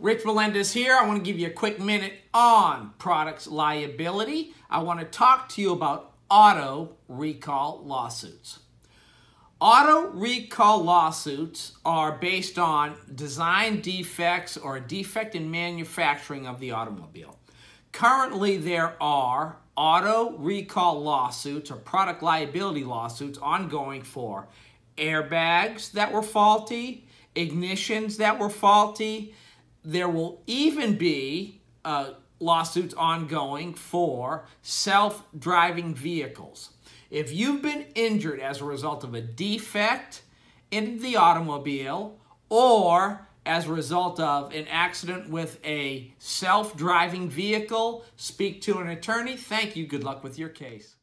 Rich Melendez here. I want to give you a quick minute on products liability. I want to talk to you about auto recall lawsuits. Auto recall lawsuits are based on design defects or a defect in manufacturing of the automobile. Currently, there are auto recall lawsuits or product liability lawsuits ongoing for airbags that were faulty, ignitions that were faulty, there will even be uh, lawsuits ongoing for self-driving vehicles. If you've been injured as a result of a defect in the automobile or as a result of an accident with a self-driving vehicle, speak to an attorney. Thank you. Good luck with your case.